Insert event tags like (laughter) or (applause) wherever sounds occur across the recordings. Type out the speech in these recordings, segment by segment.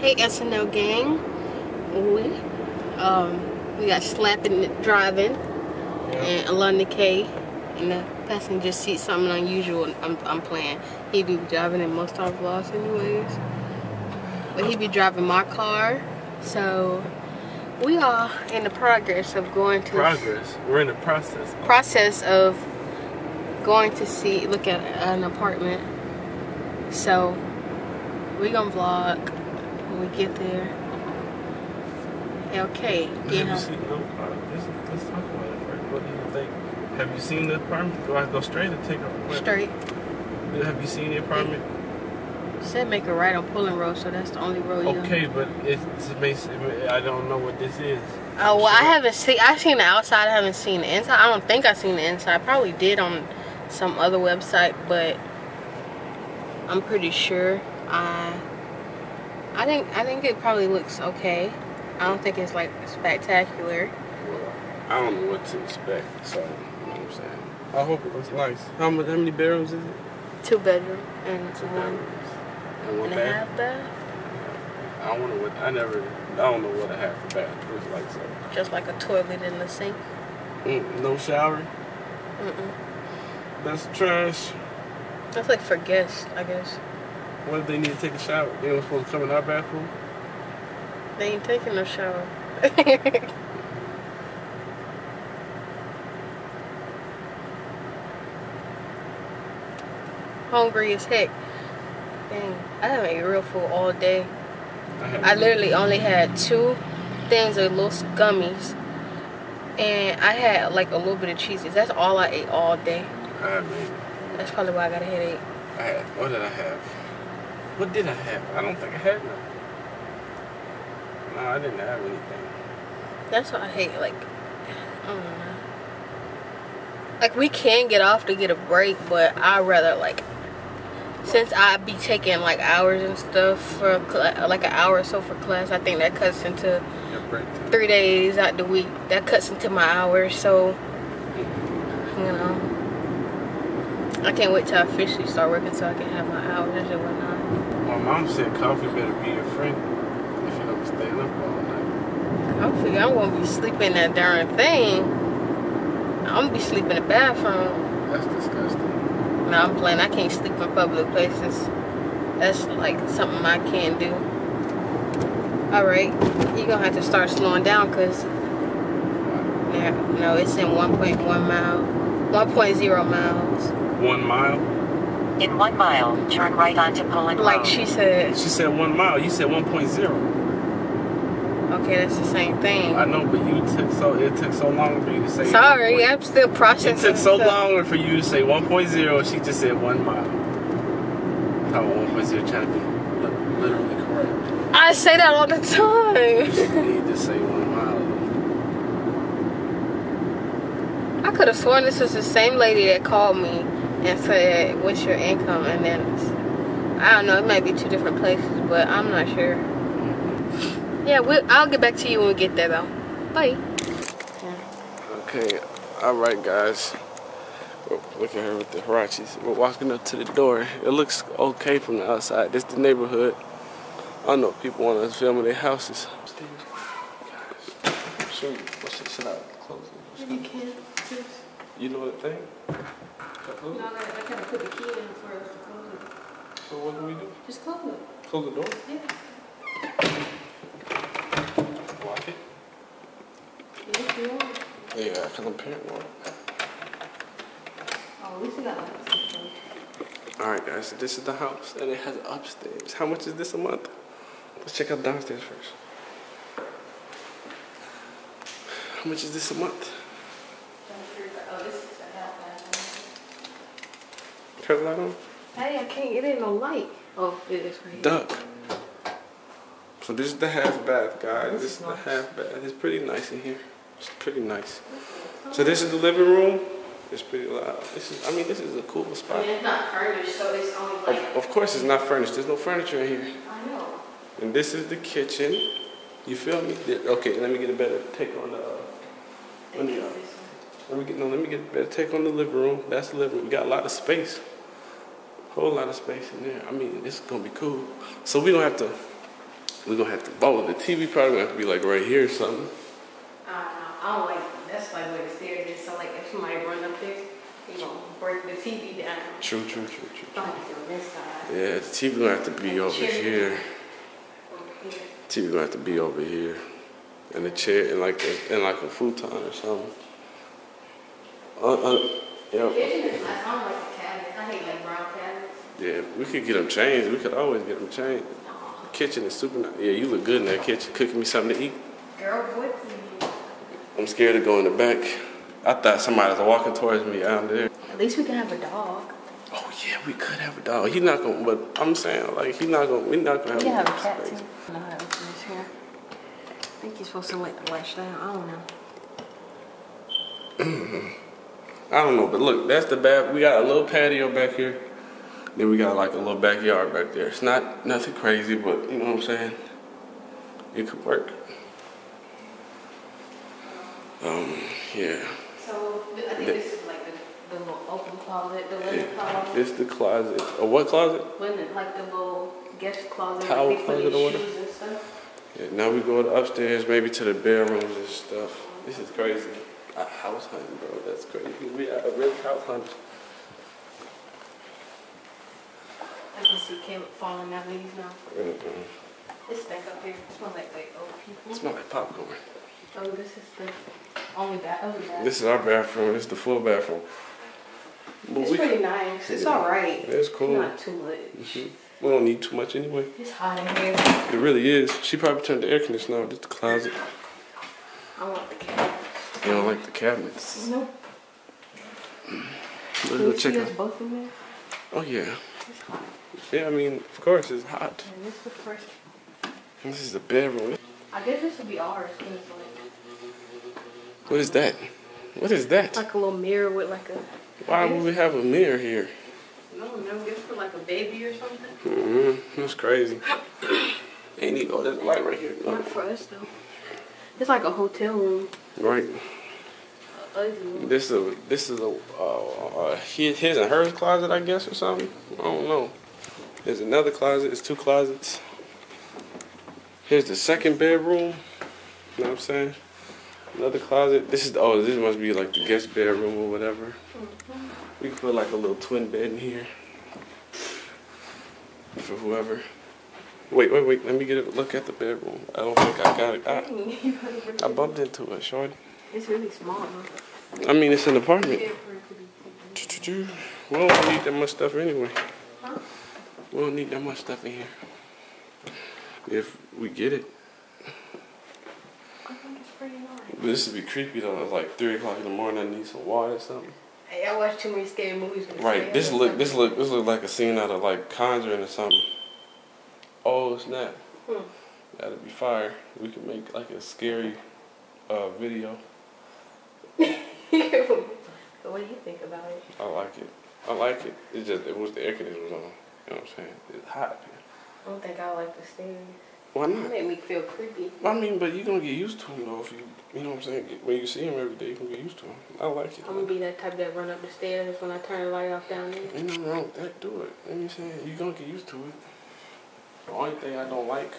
Hey SNL gang. We um we got slapping driving and Alana K in the passenger seat, something unusual I'm I'm playing. He be driving in most of our vlogs anyways. But he be driving my car. So we are in the progress of going to Progress. We're in the process. process of going to see look at an apartment. So we gonna vlog when we get there. Okay, Have you seen no? Uh, let's, let's talk about it first. What do you think? Have you seen the apartment? Do I go straight or take a what? Straight. Have you seen the apartment? Said make a right on Pulling Road, so that's the only road you. Okay, but it's basically I don't know what this is. Oh well, I haven't seen. I've seen the outside. I haven't seen the inside. I don't think I've seen the inside. I probably did on some other website, but I'm pretty sure. I. I think I think it probably looks okay. I don't think it's like spectacular. Well, I don't know what to expect. So you know what I'm saying. I hope it looks nice. How much? How many bedrooms is it? Two bedroom and Two one bedrooms. And one and a bath. half bath, I don't know what. I never. I don't know what a half a bath looks like. So. just like a toilet in the sink. Mm, no shower. Mm-mm. That's trash. That's like for guests, I guess. What if they need to take a shower? They don't supposed to come in our bathroom? They ain't taking no shower. (laughs) Hungry as heck. Dang, I haven't ate real food all day. have I literally only had two things of little gummies. And I had like a little bit of cheeses. That's all I ate all day. I haven't. That's probably why I got a headache. I had. What did I have? What did I have? I don't think I had nothing. No, I didn't have anything. That's what I hate. Like, I don't know. Like we can get off to get a break, but I rather like since I be taking like hours and stuff for like an hour or so for class. I think that cuts into Your break time. three days out the week. That cuts into my hours. So you know, I can't wait till I officially start working so I can have my hours and whatnot. My mom said coffee better be your friend if you don't stay up all night. I'm I'm gonna be sleeping that darn thing. I'm gonna be sleeping in the bathroom. That's disgusting. No, I'm playing. I can't sleep in public places. That's like something I can't do. Alright, you're gonna have to start slowing down because, yeah, no, it's in 1.1 mile, 1.0 miles. One mile? In one mile, turn right onto Poland Like Road. she said, She said one mile. You said 1.0. okay, that's the same thing. I know, but you took so it took so long for you to say. Sorry, 1.0. I'm still processing. It took so stuff. long for you to say 1.0. She just said one mile. How 1.0 trying to be literally correct. I say that all the You time. need to say one mile. I could have sworn this was the same lady that called me and said, "What's your income?" And then I don't know. It might be two different places, but I'm not sure. Mm-hmm. Yeah, we'll, I'll get back to you when we get there, though. Bye. Okay, all right, guys. Well, Look at her with the Huaraches. We're walking up to the door. It looks okay from the outside. This the neighborhood. I know people want us filming their houses. Guys, show you. What's this? Should I close it? You can. You know what thing? No, I gotta put the key in for us to close it. So what do we do? Just close it. Close the door? Yeah. Lock it? Yes, you are. Yeah, because I'm paranoid. Oh, at least you got lights. All right, guys. So this is the house, and it has upstairs. How much is this a month? Let's check out downstairs first. How much is this a month? Oh, this is a half bath. Turn the light on. Hey, I can't get in no light. Oh, it is right here. Duck. So this is the half bath, guys. This This is is the half bath. It's pretty nice in here. It's pretty nice. So this is the living room. It's pretty loud. This is, I mean, this is a cool I spot. mean, it's not furnished, so it's only like. Of, of course, it's not furnished. There's no furniture in here. I know. And this is the kitchen. You feel me? Okay, let me get a better take on the. Uh, let me, uh, let me get no. Let me get a better take on the living room. That's the living room. We got a lot of space. Whole lot of space in there. I mean, this is gonna be cool. So we don't have to We're gonna have to. Oh, the TV probably gonna have to be like right here or something. I don't know. I don't like, that's like where the stairs is, so like if somebody run up there, you know, break the TV down. True, true, true, true. Don't have on this side. Yeah, the TV gonna have to be over here. Over here. TV gonna have to be over here, and the chair, and like a, and like a futon or something. Uh, uh, yeah, Kitchen is nice. I don't like the cabinets. I hate like brown cabinets. yeah. We could get them changed. We could always get them changed. Aw. Kitchen is super nice. Yeah, you look good in that kitchen, cooking me something to eat. Girl, what? I'm scared to go in the back. I thought somebody was walking towards me out there. At least we can have a dog. Oh yeah, we could have a dog. He's not gonna, but I'm saying like he's not gonna. We're not gonna We have. can have a cat space. too. I know how this here. I think you're supposed to let the latch down. I don't know. (clears throat) I don't know, but look, that's the back. We got a little patio back here. Then we got like a little backyard back there. It's not nothing crazy, but you know what I'm saying. It could work. Um, yeah. So I think this is like the, the little open closet, the linen yeah. closet. It's the closet. Or what closet? Linen, like the little guest closet. Towel put closet or whatever? shoes and stuff. Yeah, now we go upstairs, maybe to the bedrooms and stuff. This is crazy. A house hunt, bro. That's crazy. We are real house hunt. I can see Caleb falling out these now. Mm-mm. It's thing up here It smells like like old people. It smells like popcorn. Oh, this is the only bath. Other bath. This is our bathroom. This is the full bathroom. But it's we, pretty nice. It's Yeah. all right. It's cool. Not too much. Mhm. we don't need too much anyway. It's hot in here. It really is. She probably turned the air conditioner on. Just the closet. I want the cat. You don't like the cabinets. Nope. Let's Can go check see out. us both in there? Oh yeah. It's hot. Yeah, I mean, of course it's hot. And this is the first. This is the bedroom. I guess this would be ours. like, What is that? What is that? like a little mirror with like a. Why would we have a mirror here? No, don't know. For like a baby or something. Mm-hmm. That's crazy. Ain't need oh, there's a light right here. No. Not for us though. It's like a hotel room. Right. Ugly. This is a this is a uh, uh, his, his and hers closet, I guess, or something. I don't know. There's another closet. It's two closets. Here's the second bedroom. You know what I'm saying? Another closet. This is oh, this must be like the guest bedroom or whatever. We can put like a little twin bed in here for whoever. Wait, wait, wait. Let me get a look at the bedroom. I don't think I got it. I, (laughs) I bumped into it, shorty. It's really small though. I mean, it's an apartment. We don't need that much stuff anyway. Huh? We don't need that much stuff in here. If we get it. I think it's pretty nice. But this would be creepy though. It's like three o'clock in the morning. I need some water or something. Hey, I watch too many scary movies. Right. This look. This look. This look like a scene out of like Conjuring or something. Oh snap! Hmm. That'd be fire. We could make like a scary uh, video. But what do you think about it? I like it. I like it. It's just it was the air conditioner was on. You know what I'm saying? It's hot. here. I don't think I like the stairs. Why It not? made me feel creepy. I mean, but you're gonna get used to them though. If you, you know what I'm saying. When you see them every day, you can get used to them. I like it. I'm gonna be that type that run up the stairs when I turn the light off down there. Ain't nothing wrong with that. Do it. You know what I'm saying. You're gonna get used to it. The only thing I don't like,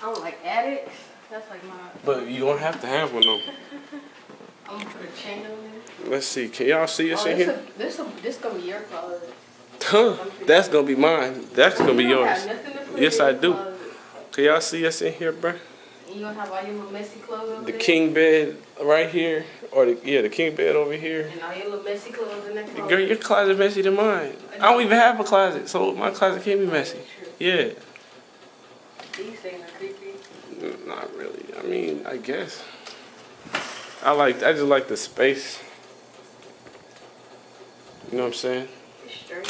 I don't like attics. That's like my. but you don't have to have one though. (laughs) I'm gonna put a chain on there. Let's see. Can y'all see us Oh, in here? a, this, a, this gonna be your closet. Huh? That's gonna be mine. That's gonna be yours. have nothing to put Yes, I do. closet. Can y'all see us in here, bro? You gonna have all your little messy clothes over The there? king bed right here, or the yeah, the king bed over here. And all your little messy clothes in that closet. Girl, your closet messy than mine. I don't even have a closet, so my closet can't be messy. Yeah. These things are creepy. Not really. I mean, I guess. I like. I just like the space. You know what I'm saying? It's straight.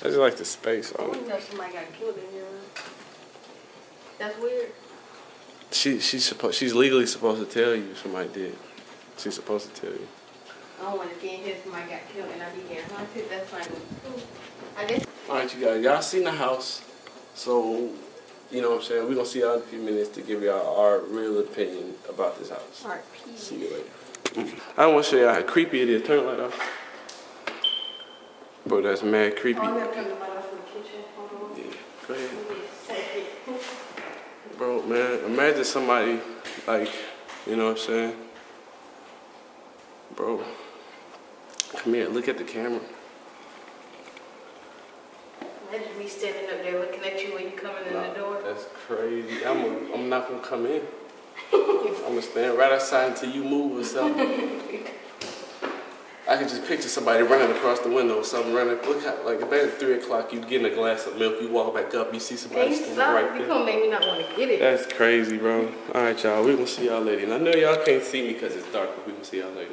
I just like the space. I On it. know somebody got killed in here. That's weird. She she's supposed she's legally supposed to tell you if somebody did. She's supposed to tell you. I don't want to be in here somebody got killed and I be getting haunted. That's like. I guess. All right, you guys. Y'all seen the house, so you know what I'm saying. We're gonna see y'all in a few minutes to give y'all our real opinion about this house. All right, peace. See you later. I want to show y'all how creepy it is. Turn the light off. Bro, that's mad creepy. Oh, I gotta turn the light off in the kitchen. Hold on. Yeah, go ahead. Give me a second. man. Imagine somebody, like, you know what I'm saying? Bro, come here, look at the camera. Imagine me standing up there looking at you when you coming in Nah, the door. That's crazy. I'm, a, I'm not gonna come in. I'm gonna stand right outside until you move or something. I can just picture somebody running across the window or something running. Look how, like, about at 3 o'clock, you getting a glass of milk, you walk back up, you see somebody standing stop. right You there. gonna make me not want to get it. That's crazy, bro. All right, y'all. We gonna see y'all later. And I know y'all can't see me because it's dark, but we gonna see y'all later.